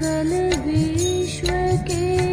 सकल विश्व के